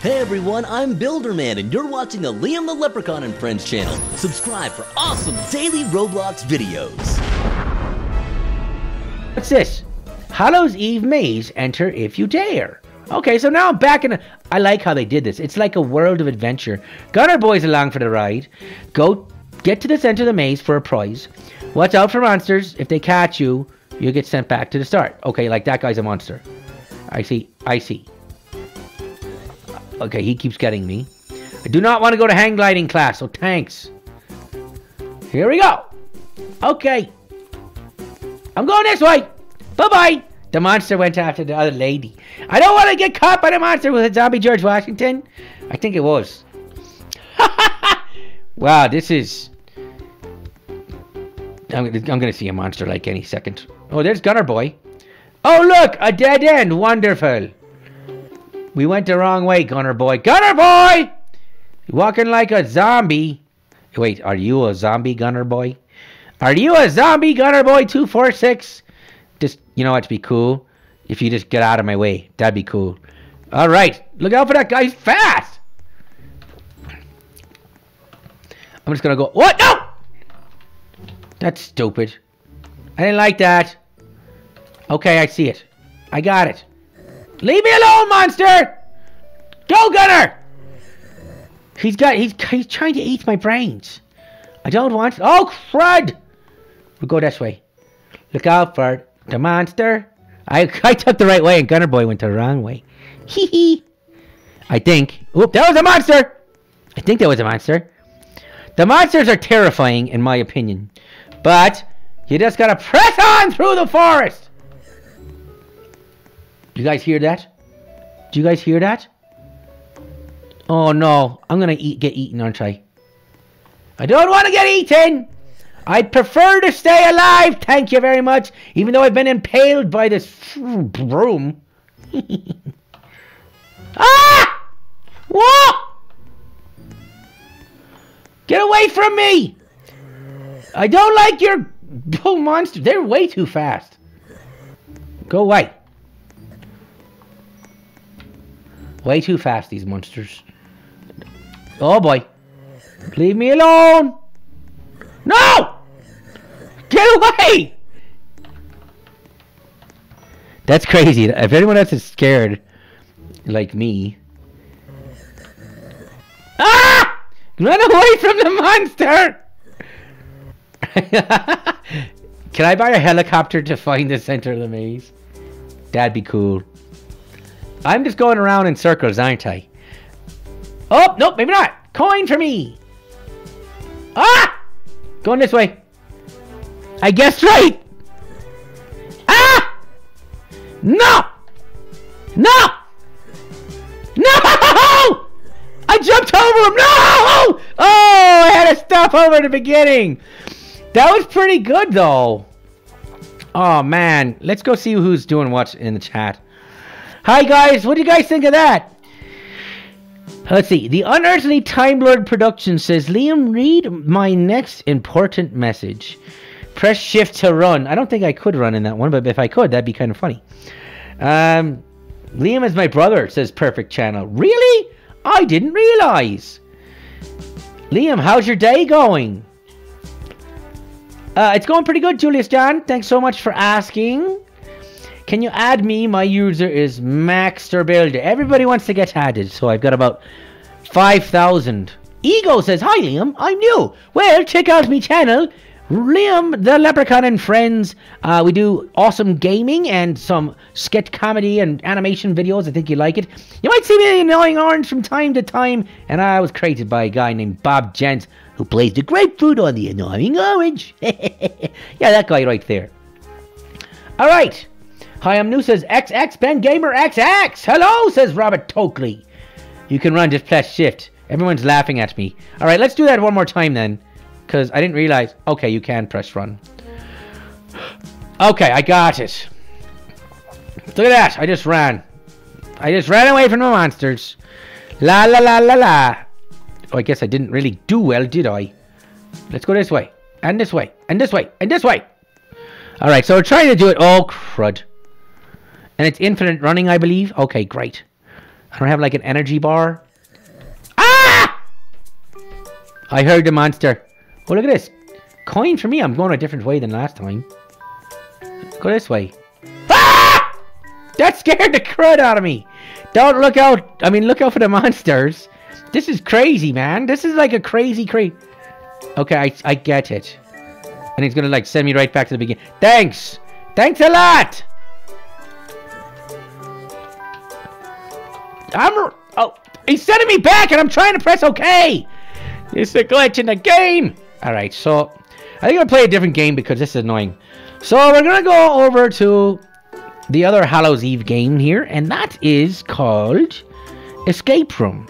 Hey everyone, I'm Builderman, and you're watching the Liam the Leprechaun and Friends channel. Subscribe for awesome daily Roblox videos. What's this? Hallows Eve maze. Enter if you dare. Okay, so now I'm back in. A, I like how they did this. It's like a world of adventure. Gunner Boy's along for the ride. Go get to the center of the maze for a prize. Watch out for monsters. If they catch you, you get sent back to the start. Okay, like that guy's a monster. I see. I see. Okay, he keeps getting me. I do not want to go to hang gliding class, so thanks. Here we go. Okay. I'm going this way. Bye-bye. The monster went after the other lady. I don't want to get caught by the monster with a zombie George Washington. I think it was. wow, this is... I'm, I'm going to see a monster like any second. Oh, there's Gunner Boy. Oh, look, a dead end. Wonderful. We went the wrong way, Gunner Boy. Gunner Boy! Walking like a zombie. Wait, are you a zombie, Gunner Boy? Are you a zombie, Gunner Boy 246? Just, you know what, to be cool? If you just get out of my way. That'd be cool. All right. Look out for that guy. He's fast. I'm just to go. What? No! That's stupid. I didn't like that. Okay, I see it. I got it. Leave me alone, monster! Go, Gunner! He's got. He's he's trying to eat my brains. I don't want. Oh crud! We'll go this way. Look out for the monster. I I took the right way and Gunner Boy went the wrong way. Hee hee. I think. Oop! That was a monster. I think that was a monster. The monsters are terrifying, in my opinion, but you just gotta press on through the forest. You guys hear that? Do you guys hear that? Oh no, I'm gonna eat, get eaten, aren't I? I don't want to get eaten! I'd prefer to stay alive, thank you very much, even though I've been impaled by this broom. ah! What? Get away from me! I don't like your oh, monster. They're way too fast. Go away. Way too fast, these monsters. Oh boy. Leave me alone! No! Get away! That's crazy. If anyone else is scared, like me. Ah! Run away from the monster! Can I buy a helicopter to find the center of the maze? That'd be cool. I'm just going around in circles, aren't I? Oh, nope, maybe not. Coin for me. Ah! Going this way. I guessed right. Ah! No! No! No! I jumped over him. No! Oh, I had to stop over the beginning. That was pretty good, though. Oh, man. Let's go see who's doing what in the chat. Hi, guys. What do you guys think of that? Let's see. The Unearthly Time Lord production says, Liam, read my next important message. Press shift to run. I don't think I could run in that one, but if I could, that'd be kind of funny. Um, Liam is my brother, says Perfect Channel. Really? I didn't realize. Liam, how's your day going? Uh, it's going pretty good, Julius John. Thanks so much for asking. Can you add me? My user is Maxter Everybody wants to get added, so I've got about 5,000. Ego says, Hi Liam, I'm new. Well, check out my channel. Liam the Leprechaun and Friends. Uh, we do awesome gaming and some sketch comedy and animation videos. I think you like it. You might see me in annoying orange from time to time. And I was created by a guy named Bob Jenz who plays the grapefruit on the annoying orange. yeah, that guy right there. All right. Hi, I'm new, says XX Ben Gamer XX. Hello, says Robert Tokley. You can run, just press shift. Everyone's laughing at me. All right, let's do that one more time then. Because I didn't realize. Okay, you can press run. Okay, I got it. Look at that. I just ran. I just ran away from the monsters. La la la la la. Oh, I guess I didn't really do well, did I? Let's go this way. And this way. And this way. And this way. Alright, so we're trying to do it. Oh, crud. And it's infinite running, I believe. Okay, great. I don't have like an energy bar. Ah! I heard the monster. Oh, look at this. Coin for me. I'm going a different way than last time. Go this way. Ah! That scared the crud out of me. Don't look out. I mean, look out for the monsters. This is crazy, man. This is like a crazy, crazy. Okay, I, I get it. And he's gonna like send me right back to the beginning. Thanks. Thanks a lot. I'm. Oh, he's sending me back, and I'm trying to press OK. It's a glitch in the game. All right, so I think I'll play a different game because this is annoying. So we're gonna go over to the other Hallows Eve game here, and that is called Escape Room.